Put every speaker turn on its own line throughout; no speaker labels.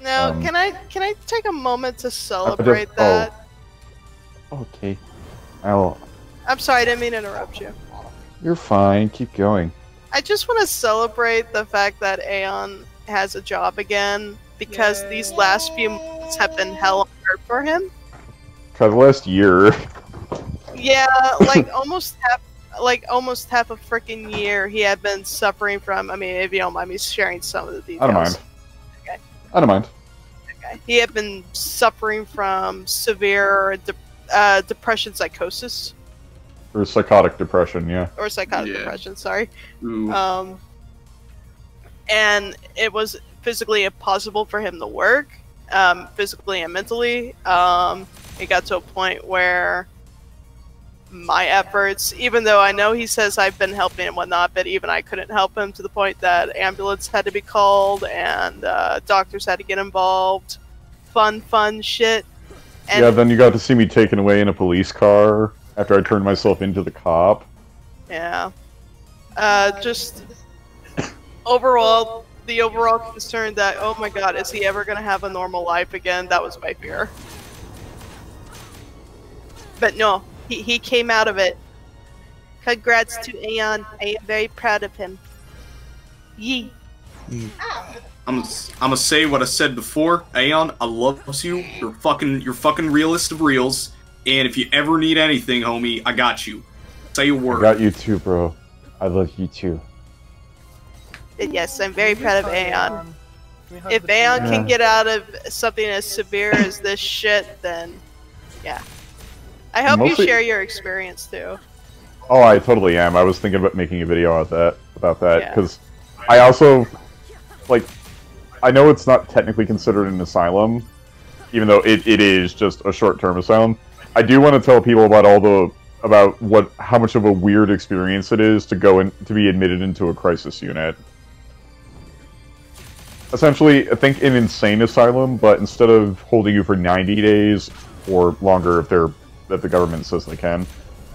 Now,
Um,
can I can I take a moment to celebrate that?
Okay. I'll.
I'm sorry, I didn't mean to interrupt you.
You're fine. Keep going.
I just want to celebrate the fact that Aeon has a job again because these last few months have been hell on earth for him.
Cause last year.
Yeah, like almost half, like almost half a freaking year he had been suffering from. I mean, if you don't mind me sharing some of the details.
I don't mind.
Okay.
I don't mind.
Okay. He had been suffering from severe de- uh, depression, psychosis,
Or psychotic depression. Yeah.
or psychotic
Yeah.
depression. Sorry.
Ooh.
Um, and it was physically impossible for him to work, um, physically and mentally. Um, it got to a point where my efforts, even though I know he says I've been helping and whatnot, but even I couldn't help him to the point that ambulance had to be called and uh, doctors had to get involved. Fun, fun shit. And
yeah. Then you got to see me taken away in a police car after I turned myself into the cop.
Yeah. Uh, just overall, the overall concern that, oh my god, is he ever going to have a normal life again? That was my fear. But no, he, he came out of it. Congrats to Aeon. I am very proud of him. Yee.
I'm I'm gonna say what I said before. Aeon, I love you. You're fucking you're fucking realist of reals. And if you ever need anything, homie, I got you. Say a
I
word.
got you too, bro. I love you too.
And yes, I'm very proud of Aeon. If Aeon
Yeah.
can get out of something as severe as this shit, then yeah. I hope
Mostly-
you share your experience too.
Oh, I totally am. I was thinking about making a video about that about that
Yeah.
because I also like I know it's not technically considered an asylum, even though it, it is just a short term asylum. I do want to tell people about all the about what how much of a weird experience it is to go in to be admitted into a crisis unit. Essentially, I think an insane asylum, but instead of holding you for 90 days or longer if they're that the government says they can,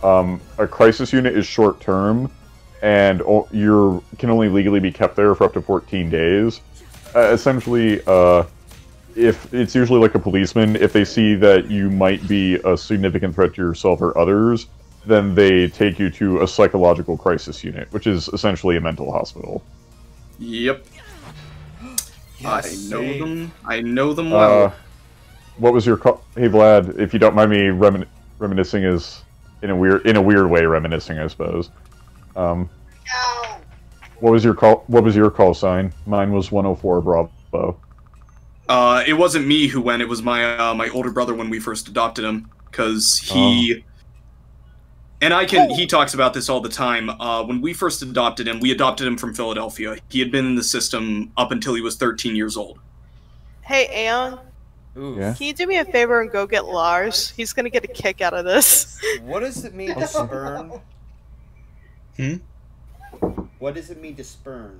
um, a crisis unit is short term, and you can only legally be kept there for up to 14 days. Uh, essentially, uh, if it's usually like a policeman, if they see that you might be a significant threat to yourself or others, then they take you to a psychological crisis unit, which is essentially a mental hospital.
Yep.
Yes,
I know
see?
them. I know them well.
Uh, what was your call? Hey Vlad, if you don't mind me remin- reminiscing, is in a weird in a weird way reminiscing, I suppose. Um, what was your call? What was your call sign? Mine was 104 Bravo.
Uh, it wasn't me who went. It was my uh, my older brother when we first adopted him, because he. And I can. He talks about this all the time. Uh, when we first adopted him, we adopted him from Philadelphia. He had been in the system up until he was 13 years old.
Hey, Aeon,
Ooh.
Yeah.
can you do me a favor and go get Lars? He's gonna get a kick out of this.
What does it mean to spurn?
Hmm?
What does it mean to spurn?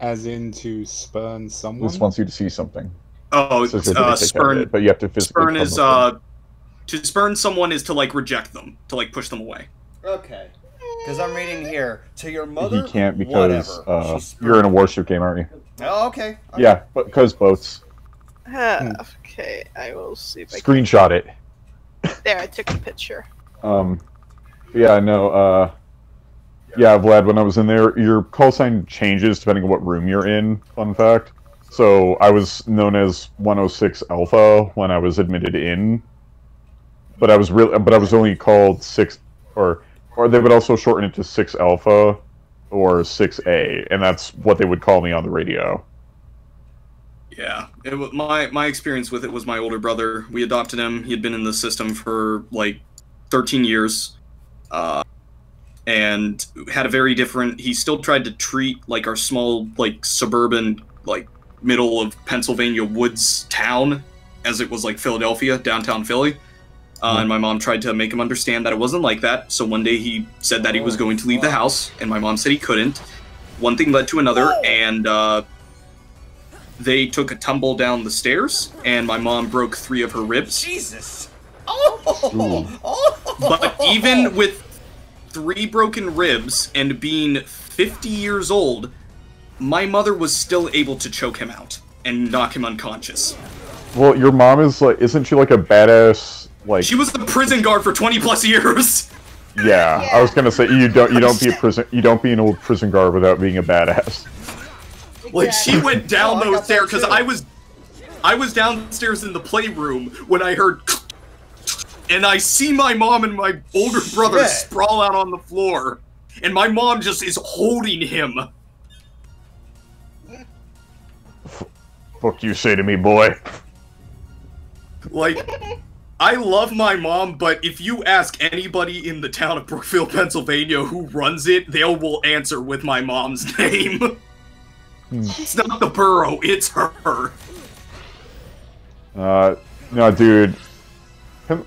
As in to spurn someone?
This wants you to see something.
Oh,
So
it's,
it's
uh,
take care of
spurn.
it, but you have to physically.
Spurn is uh, to spurn someone is to like reject them, to like push them away.
Okay. Because I'm reading here. To your
it.
mother?
He can't because
Whatever.
uh, you're in a warship game, aren't you?
Oh, okay. okay.
Yeah, but because boats.
Uh, okay, I will see if I
Screenshot it.
There, I took a picture.
Um, yeah, no, uh, yeah, Vlad, when I was in there, your call sign changes depending on what room you're in, fun fact. So I was known as 106 Alpha when I was admitted in, but I was really, but I was only called 6, or, or they would also shorten it to 6 Alpha or 6A, and that's what they would call me on the radio.
Yeah, it was my my experience with it was my older brother. We adopted him. He had been in the system for like 13 years, uh, and had a very different. He still tried to treat like our small like suburban like middle of Pennsylvania woods town as it was like Philadelphia, downtown Philly. Uh, and my mom tried to make him understand that it wasn't like that. So one day he said that he was going to leave the house, and my mom said he couldn't. One thing led to another, and uh, they took a tumble down the stairs, and my mom broke three of her ribs.
Jesus. Oh. Oh.
But even with three broken ribs and being 50 years old, my mother was still able to choke him out and knock him unconscious.
Well, your mom is like, isn't she like a badass? Like,
She was the prison guard for 20 plus years.
yeah, I was gonna say you don't you don't be a prison you don't be an old prison guard without being a badass.
Like she went down
Oh,
those stairs because. I was, I was downstairs in the playroom when I heard, and I see my mom and my older brother
Shit.
sprawl out on the floor, and my mom just is holding him.
Fuck you say to me, boy.
Like, I love my mom, but if you ask anybody in the town of Brookfield, Pennsylvania, who runs it, they will answer with my mom's name. It's not the borough, it's her.
Uh, no, dude. Pen-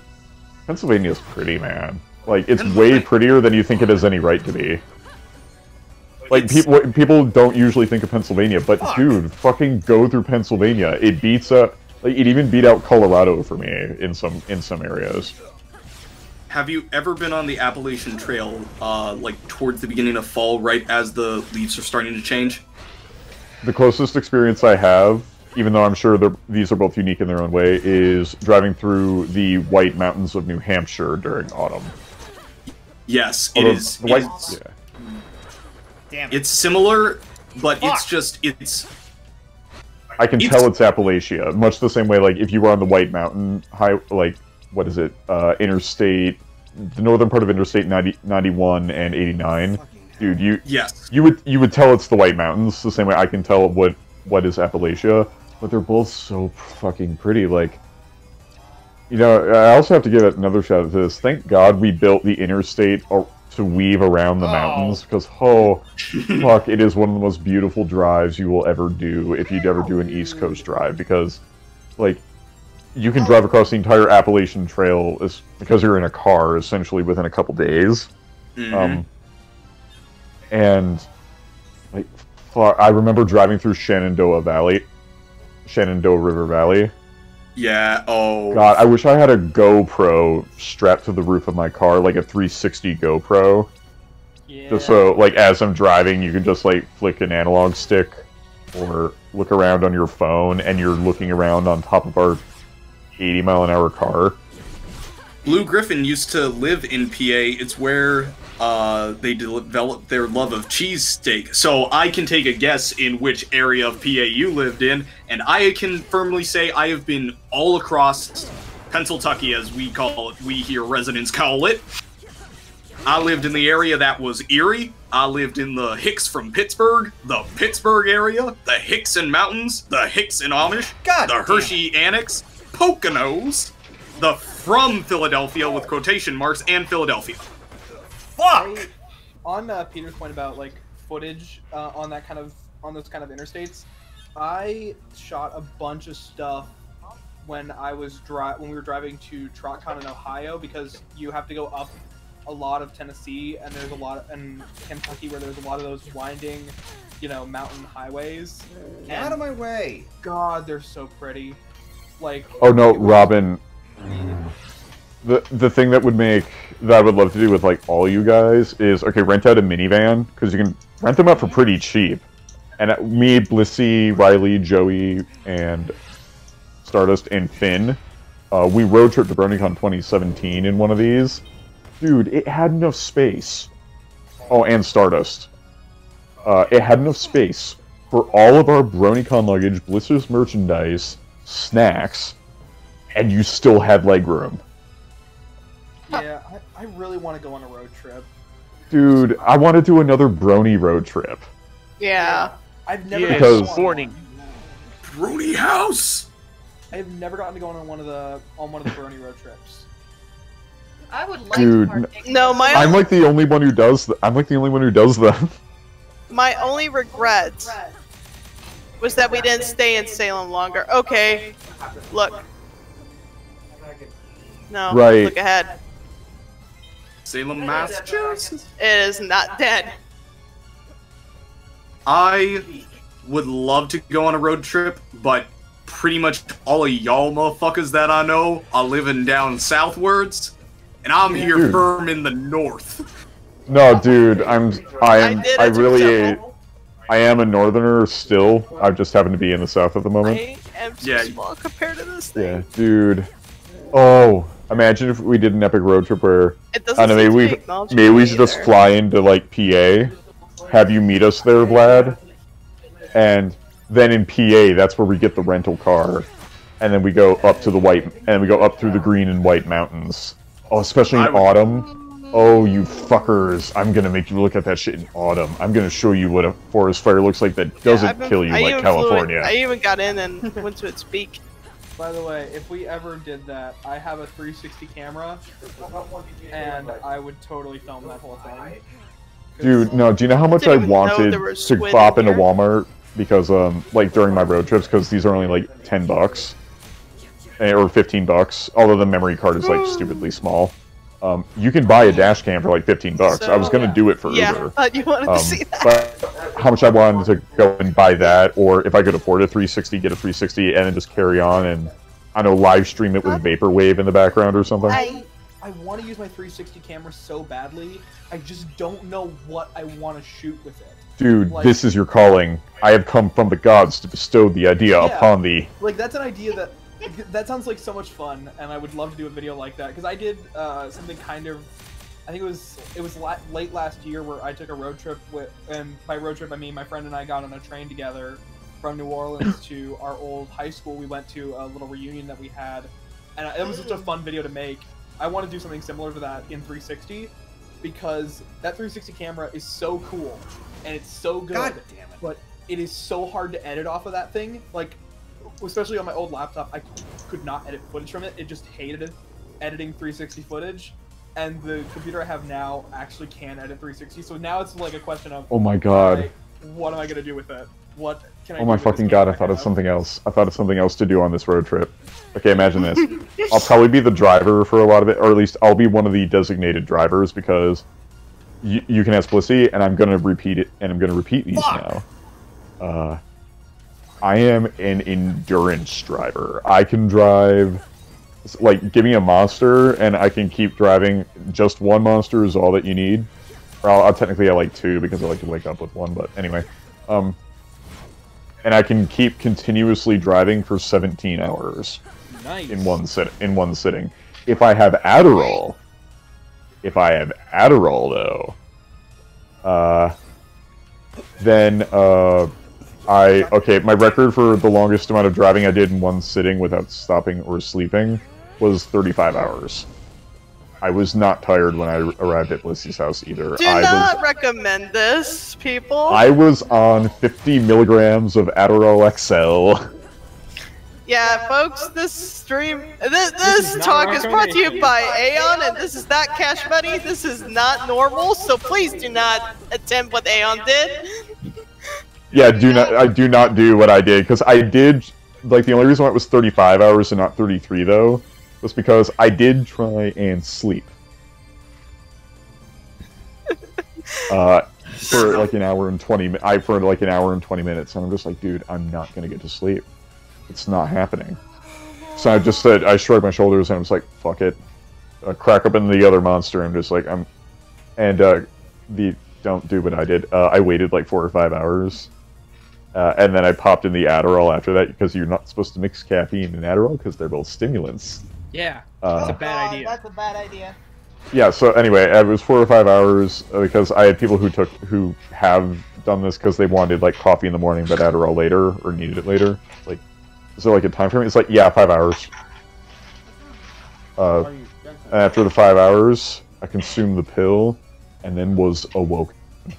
Pennsylvania's pretty, man. Like, it's way prettier than you think it has any right to be. Like, people people don't usually think of Pennsylvania, but
Fuck.
dude, fucking go through Pennsylvania. It beats up. Like, it even beat out Colorado for me in some in some areas.
Have you ever been on the Appalachian Trail, uh, like towards the beginning of fall, right as the leaves are starting to change?
The closest experience I have, even though I'm sure they're, these are both unique in their own way, is driving through the White Mountains of New Hampshire during autumn.
Yes, it
Although
is.
the White,
it's,
yeah.
Damn it.
it's similar, but
Fuck.
it's just it's
I can
It's-
tell it's Appalachia, much the same way like if you were on the White Mountain high, like what is it, uh, Interstate, the northern part of Interstate 90, 91 and 89, dude, you
yes.
you would you would tell it's the White Mountains the same way I can tell what what is Appalachia, but they're both so fucking pretty. Like, you know, I also have to give it another shout out to this. Thank God we built the interstate to weave around the
Oh.
mountains because oh fuck, it is one of the most beautiful drives you will ever do if you ever do an East Coast drive because, like. You can drive across the entire Appalachian Trail is because you're in a car essentially within a couple days.
Mhm.
Um, and like, fuck, I remember driving through Shenandoah Valley, Shenandoah River Valley.
yeah. Oh.
God, I wish I had a GoPro strapped to the roof of my car, like a 360 GoPro,
Yeah.
just so like as I'm driving, you can just like flick an analog stick or look around on your phone, and you're looking around on top of our 80 mile an hour car.
Blue Griffin used to live in PA. It's where uh, they developed their love of cheesesteak. So I can take a guess in which area of PA you lived in, and I can firmly say I have been all across Pennsylvania, as we call it. We here residents call it. I lived in the area that was Erie. I lived in the Hicks from Pittsburgh, the Pittsburgh area, the Hickson Mountains, the Hickson Amish,
God
the
damn.
Hershey Annex, Poconos, the from Philadelphia with quotation marks, and Philadelphia.
Fuck!
on uh, Peter's point about like footage uh, on that kind of on those kind of interstates, I shot a bunch of stuff when I was dri- when we were driving to TrotCon in Ohio because you have to go up a lot of Tennessee and there's a lot of, and Kentucky where there's a lot of those winding, you know, mountain highways.
Get out of my way!
God, they're so pretty. Like
Oh no, Robin. The the thing that would make that I would love to do with like all you guys is okay, rent out a minivan because you can rent them out for pretty cheap. And uh, me, Blissy, Riley, Joey, and Stardust and Finn, uh, we road trip to BronyCon 2017 in one of these. Dude, it had enough space. Oh, and Stardust. Uh, it had enough space for all of our BronyCon luggage, Bliss's merchandise, snacks, and you still had legroom.
Yeah, I, I really want to go on a road trip.
Dude, I want to do another Brony road trip.
Yeah.
I've never
Yeah,
gotten
Because-
to go on
warning.
one.
Brony House!
I have never gotten to go on one of the on one of the Brony road trips.
I would like
Dude,
to
n-
partake.
No, my-
I'm like the only one who does. Th- I'm like the only one who does them.
My only regret was that we didn't stay in Salem longer. Okay, look. No,
Right.
look ahead.
Salem, Massachusetts.
It is not dead.
I would love to go on a road trip, but pretty much all of y'all motherfuckers that I know are living down southwards, and I'm here
Dude.
firm in the north.
No, dude, I'm. I'm.
did
I really.
yourself.
I am a northerner still. I just happen to be in the south at the moment.
I am so
Yeah.
small compared to this
Yeah, dude. Oh, imagine if we did an epic road trip where
It doesn't
I don't know, maybe we maybe we should just fly into like PA, have you meet us there, Vlad, and then in PA that's where we get the rental car, and then we go up to the white and we go up through the green and white mountains. Oh, especially in
I would-
autumn. Oh, you fuckers! I'm gonna make you look at that shit in autumn. I'm gonna show you what a forest fire looks like that doesn't
I've been-
kill you
I
like
even flew
California.
I even got in and went to its peak.
By the way, if we ever did that, I have a 360 camera, and I would totally film that whole thing.
Dude, no. Do you know how much I
Didn't even know
wanted to
squid
bop
in
into. Walmart because, um, like during my road trips, because these are only like ten bucks Eh, or fifteen bucks. Although the memory card is like stupidly small. Um, you can buy a dash cam for like fifteen bucks. I was gonna do it for
Yeah,
Uber.
thought you wanted
Um,
to see that.
but how much I wanted to go and buy that, or if I could afford a 360, get a 360, and then just carry on and I know live stream it with vaporwave in the background or something.
I I want to use my 360 camera so badly. I just don't know what I want to shoot with it.
Dude,
like-
this is your calling. I have come from the gods to bestow the idea
Yeah.
upon thee.
Like that's an idea that that sounds like so much fun, and I would love to do a video like that because I did uh, something kind of. I think it was it was la- late last year where I took a road trip with, and by road trip I mean my friend and I got on a train together from New Orleans to our old high school. We went to a little reunion that we had, and it was such a fun video to make. I want to do something similar to that in 360 because that 360 camera is so cool and it's so good
God damn it.
but it is so hard to edit off of that thing. Like, especially on my old laptop, I could not edit footage from it. It just hated it, editing 360 footage. And the computer I have now actually can edit 360. So now it's like a question of,
Oh my god.
alright, what am I gonna do with it? What can I?
Oh
do
my
with this
fucking god, I thought of something else. I thought of something else to do on this road trip. Okay, imagine this. I'll probably be the driver for a lot of it, or at least I'll be one of the designated drivers because you, you can ask Blissey, and I'm gonna repeat it, and I'm gonna repeat these now. Uh, I am an endurance driver. I can drive, like, give me a monster, and I can keep driving. Just one monster is all that you need. Or I'll, I'll technically I like two because I like to wake up with one, but anyway. Um, and I can keep continuously driving for 17 hours
Nice.
in one sit in one sitting. If I have Adderall, if I have Adderall though, uh, then uh, I okay. My record for the longest amount of driving I did in one sitting without stopping or sleeping was 35 hours. I was not tired when I arrived at Lissy's house either.
Do
I
not
was
recommend this, people.
I was on 50 milligrams of Adderall XL.
Yeah, folks, this stream, this,
is
this
not
talk is brought to you by Aeon, and this is not Cash Money. This is not normal, so please do not attempt what Aeon did.
Yeah, do not. I do not do what I did because I did. Like the only reason why it was 35 hours and not 33 though was because I did try and sleep. Uh, for like an hour and 20 mi- I for like an hour and 20 minutes and I'm just like, dude, I'm not gonna get to sleep. It's not happening. So I just said I shrugged my shoulders and I was like, fuck it. Uh, crack open the other monster. I'm just like I'm, and uh, the don't do what I did. Uh, I waited like four or five hours, uh, and then I popped in the Adderall after that because you're not supposed to mix caffeine and Adderall because they're both stimulants.
Yeah, that's
Uh,
bad idea.
That's a bad idea.
yeah. So anyway, it was four or five hours uh, because I had people who took who have done this because they wanted like coffee in the morning but Adderall later or needed it later. Like, is there like a time frame? It's like yeah, five hours. Uh, after the five hours, I consumed the pill, and then was awoke.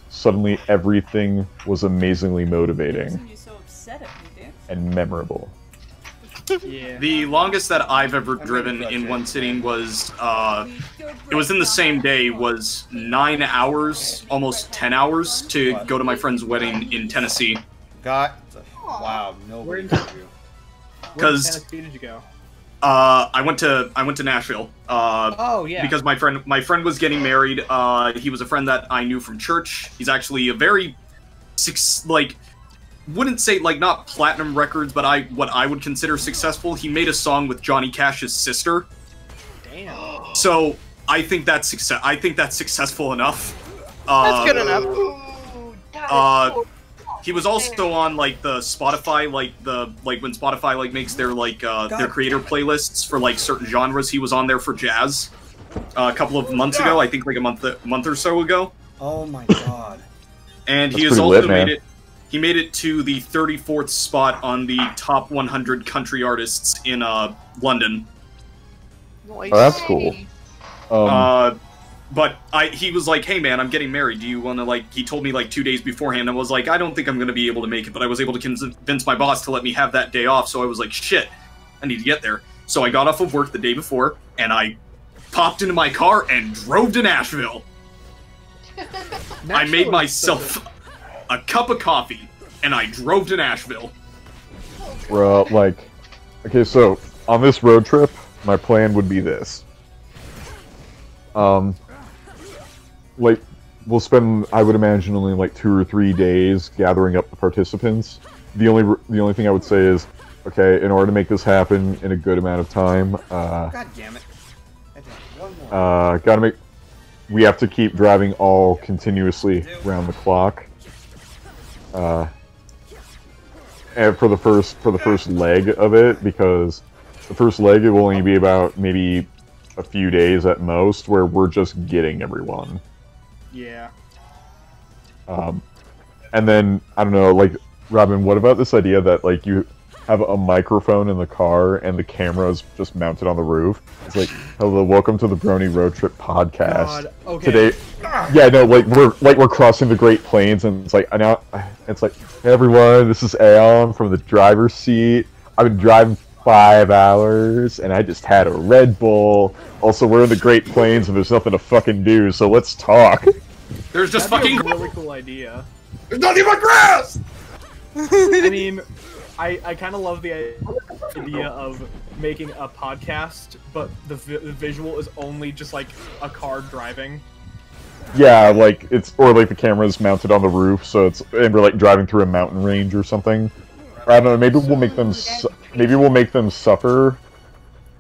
Suddenly, everything was amazingly motivating
so upset at me,
and memorable.
Yeah.
The longest that I've ever driven in one sitting was uh, it was in the same day was nine hours, almost ten hours to go to my friend's wedding in Tennessee.
God. Wow, nobody
in-
knew you.
Where in
'Cause-
Tennessee did you go?
Uh, I went to I went to Nashville. Uh,
Oh yeah.
because my friend my friend was getting married. Uh, he was a friend that I knew from church. He's actually a very six like wouldn't say like not platinum records, but I what I would consider successful. He made a song with Johnny Cash's sister.
Damn.
So I think that's success. I think that's successful enough. Uh,
That's good enough.
Ooh, that is
uh,
so-
he was also on like the Spotify, like the like when Spotify like makes their like uh, their creator playlists for like certain genres. He was on there for jazz uh, a couple of months ago. I think like a month a month or so ago.
Oh my god.
and he has also
lit,
made it. He made it to the 34th spot on the top 100 country artists in uh, London.
Oh, that's cool. Um,
uh, but I, he was like, "Hey man, I'm getting married. Do you want to like?" He told me like two days beforehand. I was like, "I don't think I'm gonna be able to make it," but I was able to convince my boss to let me have that day off. So I was like, "Shit, I need to get there." So I got off of work the day before, and I popped into my car and drove to Nashville. I made myself a cup of coffee, and I drove to Nashville.
Bro, like, okay, so on this road trip, my plan would be this. Um, like, we'll spend, I would imagine, only like two or three days gathering up the participants. The only, the only thing I would say is, okay, in order to make this happen in a good amount of time, uh,
God damn it. I think One more.
uh, gotta make, we have to keep driving all continuously around the clock. Uh, and for the first for the first leg of it, because the first leg it will only be about maybe a few days at most, where we're just getting everyone.
Yeah.
Um, and then I don't know, like Robin, what about this idea that like you have a microphone in the car and the camera is just mounted on the roof? It's like, hello, welcome to the Brony Road Trip podcast.
Okay.
Today, yeah, no, like we're like we're crossing the Great Plains, and it's like I now it's like, hey everyone, this is Aeon from the driver's seat. I've been driving five hours, and I just had a Red Bull. Also, we're in the Great Plains, and there's nothing to fucking do, so let's talk.
There's just
That'd be
fucking
a really cool idea.
there's nothing but grass.
I mean, I, I kind of love the idea of making a podcast, but the, vi- the visual is only just like a car driving.
Yeah, like it's or like the camera's mounted on the roof, so it's and we're like driving through a mountain range or something. Or I don't know. Maybe we'll make them. Su- maybe we'll make them suffer.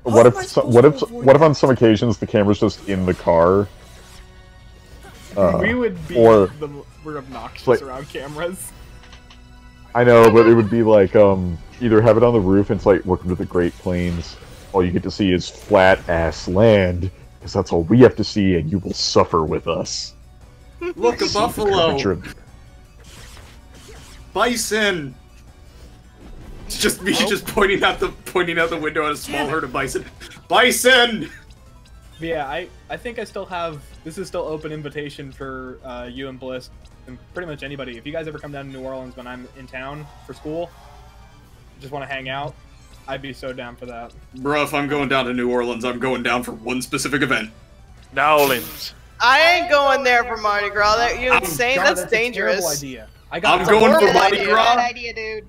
How
What if? What if? What if on some occasions the camera's just in the car? Uh,
we would be
or-
the we're obnoxious
like-
around cameras.
I know, but it would be like um either have it on the roof and it's like welcome to the Great Plains. All you get to see is flat ass land because that's all we have to see, and you will suffer with us.
Look, a buffalo.
Picture-
Bison. It's just me just pointing out the pointing out the window at a small herd of bison. Bison.
Yeah, I, I think I still have this is still open invitation for uh, you and Bliss and pretty much anybody. If you guys ever come down to New Orleans when I'm in town for school, just want to hang out, I'd be so down for that.
Bro, if I'm going down to New Orleans, I'm going down for one specific event.
New Orleans.
I ain't going there for Mardi Gras. That you insane?
God,
That's,
a terrible
dangerous.
idea. I got
I'm going for Mardi
idea.
Gras.
Bad idea, dude.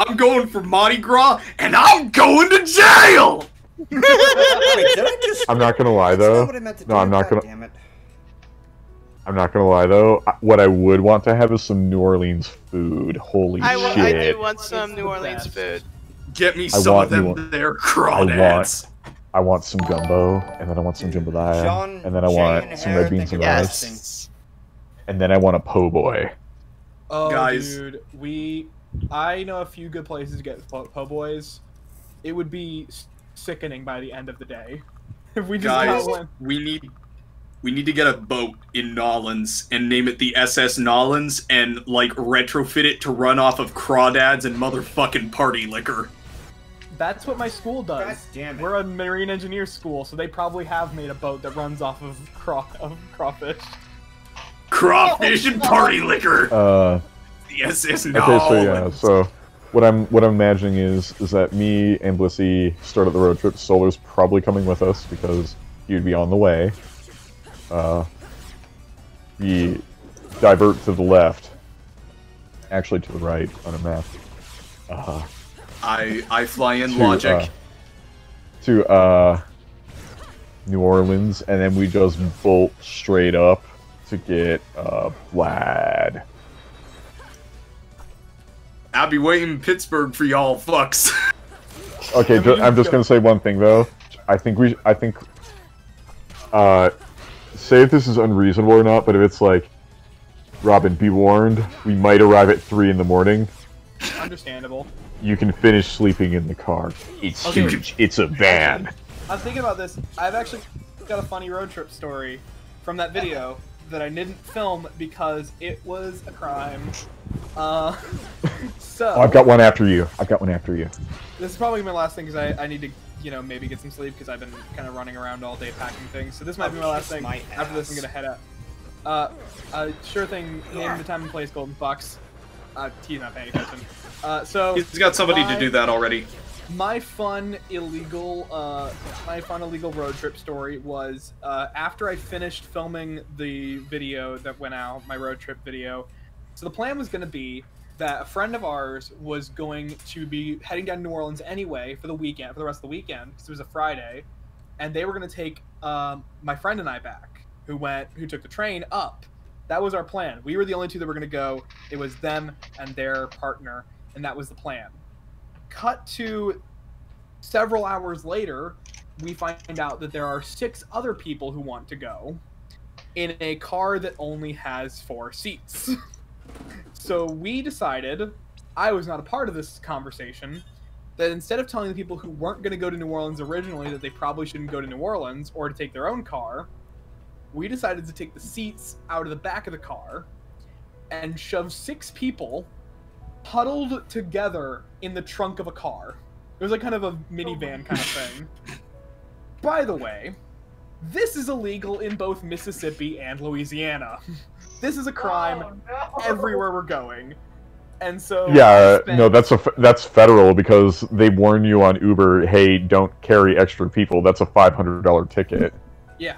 I'm going for Mardi Gras, and I'm going to jail.
Wait, did I just?
I'm not gonna lie
That's
though.
not what I meant to
No,
do.
I'm not
God
gonna-
Damn it.
I'm not gonna lie though. What I would want to have is some New Orleans food. Holy
I, wa- I do want some New Orleans
best.
food.
Get me
I
some
want
of
New
them there
I
crawdads.
I want some gumbo, and then I want some jambalaya,
John,
and then I want
and
some red beans and rice,
Yes.
and then I want a po' boy.
Oh,
Guys.
dude, we I know a few good places to get po', po' boys. It would be sickening by the end of the day if we just
Guys,
got one.
we need we need to get a boat in Nolans and name it the SS Nolans and like retrofit it to run off of crawdads and motherfucking party liquor.
That's what my school does.
God damn it.
We're a marine engineer school, so they probably have made a boat that runs off of craw of crawfish.
Crawfish and party liquor.
Uh,
The SS Nolans.
okay, so yeah, so what I'm what I'm imagining is is that me and Blissy start the road trip. Solar's probably coming with us because he'd be on the way. Uh, we divert to the left, actually to the right on a map. Uh,
I I fly in
to,
logic.
uh, to uh, New Orleans, and then we just bolt straight up to get uh, Vlad.
I'll be waiting in Pittsburgh for y'all fucks.
Okay,
I mean,
I'm just
go-
gonna say one thing though. I think we, I think, uh, say if this is unreasonable or not, but if it's like, Robin, be warned. We might arrive at three in the morning.
Understandable.
You can finish sleeping in the car. It's
Okay.
huge. It's a van.
I was thinking about this. I've actually got a funny road trip story from that video that I didn't film because it was a crime. Uh, so
Oh, I've got one after you. I've got one after you.
this is probably my last thing because I, I need to you know maybe get some sleep because I've been kind of running around all day packing things. So this might be my last thing.
my
After this, I'm gonna head out. Uh, uh, sure thing. Name the time and place, Golden Fox. Uh, he's not paying attention. Uh, so
He's got somebody to do that already.
my fun illegal uh my fun illegal road trip story was uh after i finished filming the video that went out my road trip video so the plan was going to be that a friend of ours was going to be heading down to new orleans anyway for the weekend for the rest of the weekend because it was a friday and they were going to take um, my friend and i back who went who took the train up. That was our plan. We were the only two that were going to go. It was them and their partner and that was the plan. Cut to several hours later, we find out that there are six other people who want to go in a car that only has four seats. so we decided, I was not a part of this conversation, that instead of telling the people who weren't going to go to New Orleans originally that they probably shouldn't go to New Orleans or to take their own car, we decided to take the seats out of the back of the car and shove six people huddled together in the trunk of a car. It was like kind of a minivan kind of thing. By the way, this is illegal in both Mississippi and Louisiana. This is a crime
Oh, no.
everywhere we're going. And so
Yeah,
we uh, spent-
no, that's a that's federal because they warn you on Uber, hey, don't carry extra people. That's a five hundred dollar ticket.
yeah.